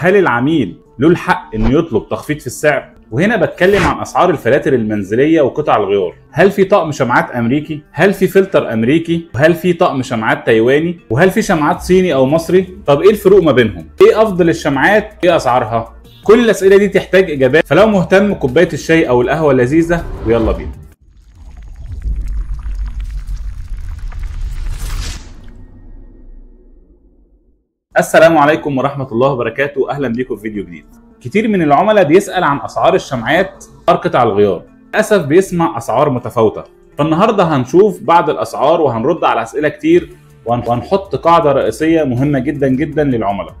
هل العميل له الحق إنه يطلب تخفيض في السعر؟ وهنا بتكلم عن أسعار الفلاتر المنزلية وقطع الغيار. هل في طقم شمعات أمريكي؟ هل في فلتر أمريكي؟ وهل في طقم شمعات تايواني؟ وهل في شمعات صيني أو مصري؟ طب إيه الفروق ما بينهم؟ إيه أفضل الشمعات؟ إيه أسعارها؟ كل الأسئلة دي تحتاج إجابات فلو مهتم كوبايه الشاي أو القهوة اللذيذة ويلا بينا. السلام عليكم ورحمة الله وبركاته. أهلا بيكم في فيديو جديد. كتير من العملاء بيسأل عن أسعار الشمعات قطع الغيار. للأسف بيسمع أسعار متفاوتة. فالنهاردة هنشوف بعض الأسعار وهنرد على أسئلة كتير وهنحط قاعدة رئيسية مهمة جدا جدا للعملاء.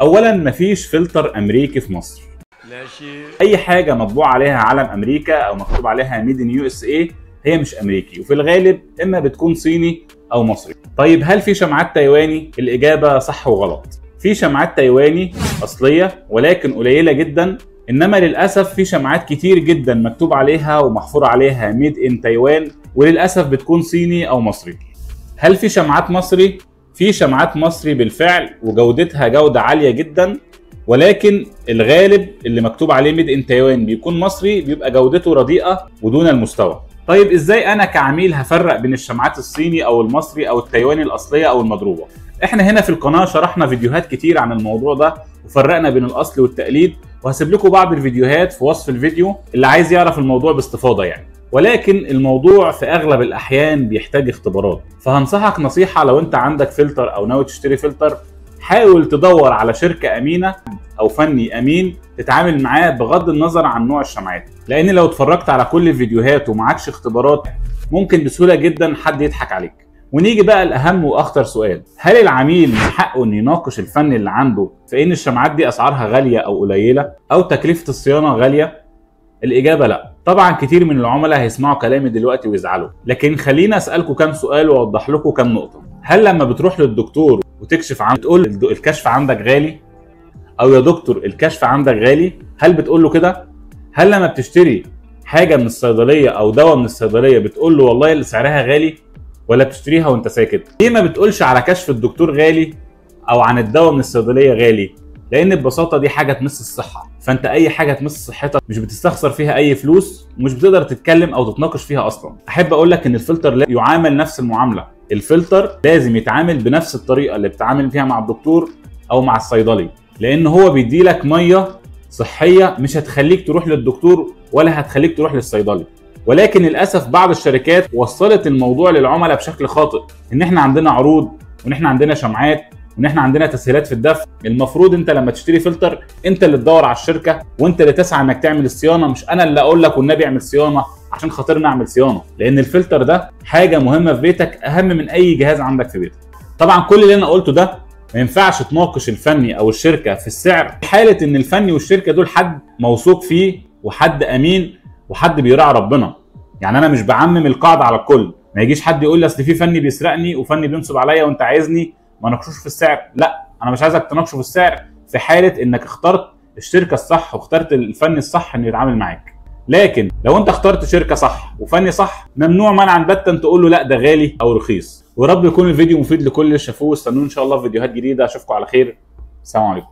أولا مفيش فلتر أمريكي في مصر. لا شيء. أي حاجة مطبوع عليها علم أمريكا أو مكتوب عليها made in USA هي مش أمريكي. وفي الغالب إما بتكون صيني أو مصري. طيب هل في شمعات تايواني؟ الإجابة صح وغلط. في شمعات تايواني أصلية ولكن قليلة جدا إنما للأسف في شمعات كتير جدا مكتوب عليها ومحفور عليها made in Taiwan وللأسف بتكون صيني أو مصري. هل في شمعات مصري؟ في شمعات مصري بالفعل وجودتها جودة عالية جدا ولكن الغالب اللي مكتوب عليه made in Taiwan بيكون مصري بيبقى جودته رديئة ودون المستوى. طيب إزاي أنا كعميل هفرق بين الشمعات الصيني أو المصري أو التايواني الأصلية أو المضروبة؟ إحنا هنا في القناة شرحنا فيديوهات كتير عن الموضوع ده وفرقنا بين الأصل والتقليد وهسيب لكم بعض الفيديوهات في وصف الفيديو اللي عايز يعرف الموضوع باستفاضة يعني. ولكن الموضوع في أغلب الأحيان بيحتاج اختبارات. فهنصحك نصيحة لو أنت عندك فلتر أو ناوي تشتري فلتر حاول تدور على شركة أمينة أو فني أمين تتعامل معاه بغض النظر عن نوع الشمعات. لأن لو اتفرجت على كل الفيديوهات ومعكش اختبارات ممكن بسهولة جدا حد يضحك عليك. ونيجي بقى الأهم وأخطر سؤال. هل العميل من حقه إنه يناقش الفن اللي عنده في إن الشمعات دي أسعارها غالية أو قليلة؟ أو تكلفة الصيانة غالية؟ الإجابة لأ. طبعا كتير من العملاء هيسمعوا كلامي دلوقتي ويزعلوا. لكن خلينا اسالكم كام سؤال وأوضح لكم كام نقطة. هل لما بتروح للدكتور وتكشف عن تقول الكشف عندك غالي؟ أو يا دكتور الكشف عندك غالي هل بتقول له كده؟ هل لما بتشتري حاجة من الصيدلية أو دواء من الصيدلية بتقول له والله اللي سعرها غالي ولا بتشتريها وأنت ساكت؟ ليه ما بتقولش على كشف الدكتور غالي أو عن الدواء من الصيدلية غالي؟ لأن ببساطة دي حاجة تمس الصحة فأنت أي حاجة تمس صحتك مش بتستخسر فيها أي فلوس ومش بتقدر تتكلم أو تتناقش فيها أصلا. أحب أقول لك إن الفلتر لا- يعامل نفس المعاملة. الفلتر لازم يتعامل بنفس الطريقة اللي بتتعامل فيها مع الدكتور أو مع الصيدلي. لأن هو بيدي لك مية صحية مش هتخليك تروح للدكتور ولا هتخليك تروح للصيدلي. ولكن للأسف بعض الشركات وصلت الموضوع للعملاء بشكل خاطئ. إن إحنا عندنا عروض وإن إحنا عندنا شمعات وإن إحنا عندنا تسهيلات في الدفع. المفروض أنت لما تشتري فلتر أنت اللي تدور على الشركة وأنت اللي تسعى إنك تعمل الصيانة. مش أنا اللي أقول لك والنبي اعمل صيانة عشان خاطرنا أعمل صيانة. لأن الفلتر ده حاجة مهمة في بيتك أهم من أي جهاز عندك في بيتك. طبعا كل اللي أنا قلته ده ما ينفعش تناقش الفني أو الشركة في السعر. في حالة إن الفني والشركة دول حد موثوق فيه وحد أمين وحد بيراعي ربنا. يعني أنا مش بعمم القاعدة على الكل. ما يجيش حد يقول لي أصل في فني بيسرقني وفني بينصب عليا وأنت عايزني ما ناقشوش في السعر. لا أنا مش عايزك تناقشه في السعر في حالة إنك اخترت الشركة الصح واخترت الفني الصح إنه يتعامل معاك. لكن لو انت اخترت شركة صح وفني صح ممنوع منعا باتا تقول له لا ده غالي أو رخيص. ورب يكون الفيديو مفيد لكل اللي شافوه استنوني إن شاء الله في فيديوهات جديدة. أشوفكم على خير. السلام عليكم.